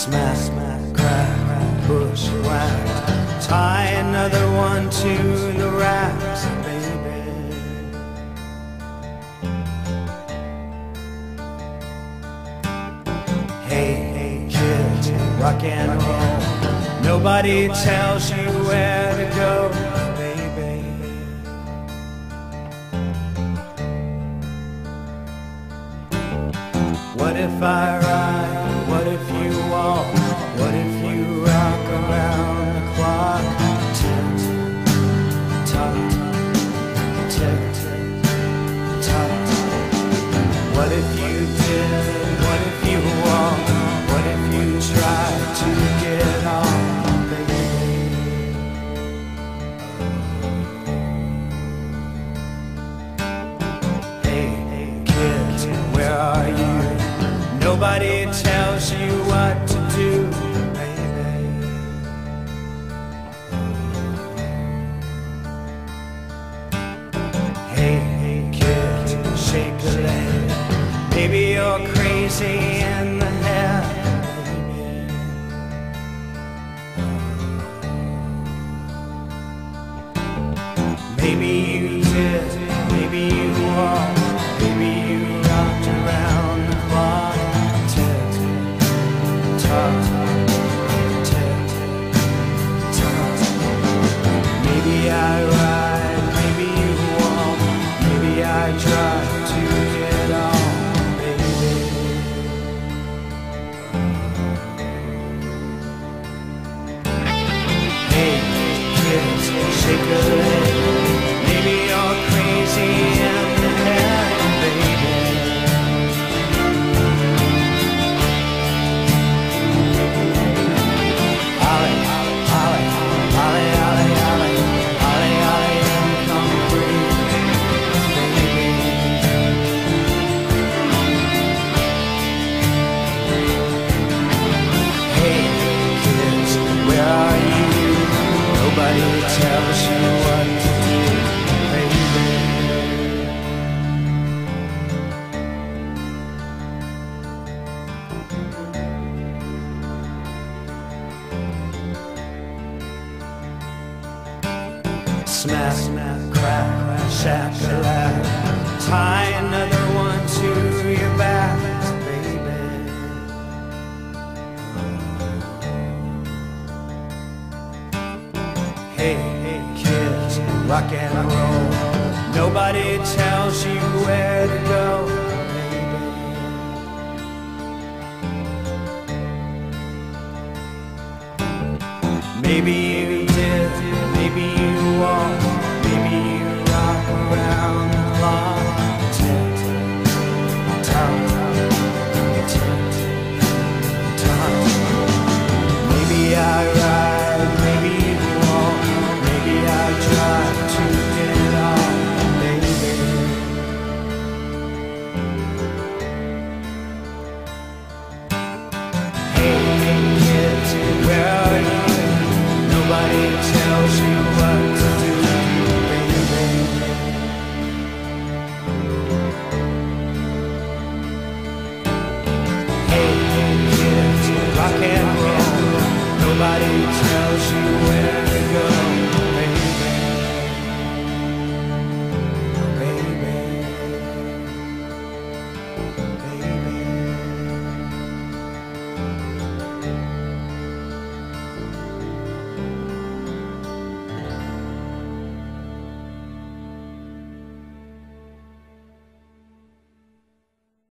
Smack, smack, crack, push, whack. Tie another one to the racks, baby. Hey, hey, kids, rock and roll. Nobody tells you where to go, baby. What if I ride? What if you did? What if you? What if you to get on, baby? Hey, kids, where are you? Nobody tells you in the. Maybe you did, maybe you walked, tells you what to do, baby. Smack, smack, crack, shack. Tie another Hey, hey, kids, rock and roll. Nobody tells you where to go, baby. Maybe you did, maybe you walk, Nobody tells you where to go, baby. Oh, baby. Oh, baby.